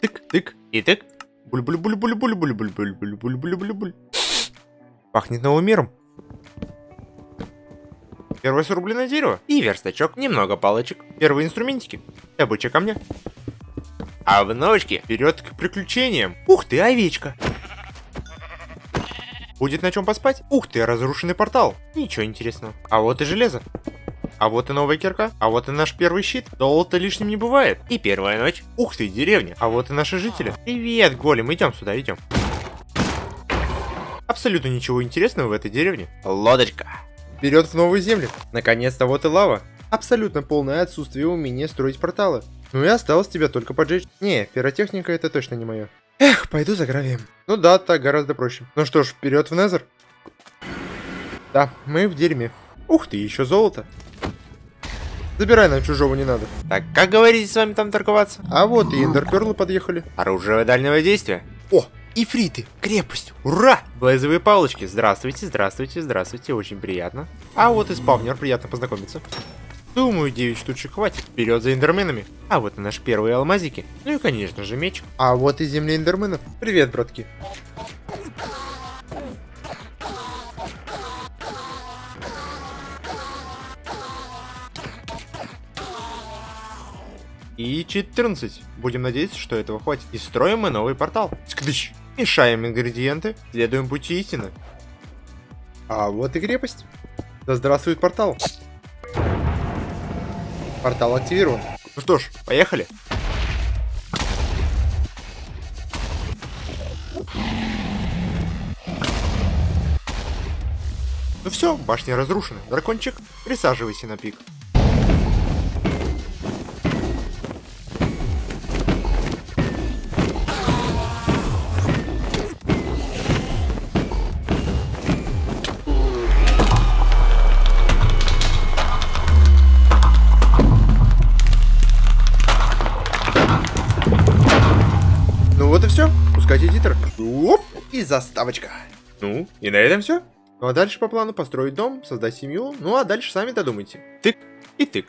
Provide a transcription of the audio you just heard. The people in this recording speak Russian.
Тык, тык и тык. Буль-буль-буль-буль-буль-буль-буль-буль-буль-буль-буль. Пахнет новым миром. Первое срубленное дерево и верстачок, немного палочек, первые инструментики, добыча камня. А в ночке вперед к приключениям. Ух ты, овечка. Будет на чем поспать? Ух ты, разрушенный портал. Ничего интересного. А вот и железо. А вот и новая кирка. А вот и наш первый щит. Золота лишним не бывает. И первая ночь. Ух ты, деревня. А вот и наши жители. Привет, голем. Идем сюда, идем. Абсолютно ничего интересного в этой деревне. Лодочка. Вперед в новую землю. Наконец-то вот и лава. Абсолютно полное отсутствие умения строить порталы. Ну и осталось тебя только поджечь. Не, пиротехника это точно не мое. Эх, пойду за гравием. Ну да, так гораздо проще. Ну что ж, вперед в Незер. Да, мы в дерьме. Ух ты, еще золото. Забирай, нам чужого не надо. Так, как говорите с вами там торговаться? А вот и эндерперлы подъехали. Оружие дальнего действия. О, ифриты, крепость, ура! Блазовые палочки, здравствуйте, здравствуйте, здравствуйте, очень приятно. А вот и спавнер, приятно познакомиться. Думаю, 9 штучек хватит. Вперед за эндерменами. А вот и наши первые алмазики. Ну и, конечно же, меч. А вот и земля эндерменов. Привет, братки. И 14. Будем надеяться, что этого хватит. И строим мы новый портал. Скдыщ. Мешаем ингредиенты. Следуем пути истины. А вот и крепость. Да здравствует портал. Портал активирован. Ну что ж, поехали. Ну все, башня разрушена. Дракончик, присаживайся на пик. Вот и все. Пускайте титр. Оп, и заставочка. Ну, и на этом все. Ну а дальше по плану построить дом, создать семью, ну а дальше сами додумайте. Тык и тык.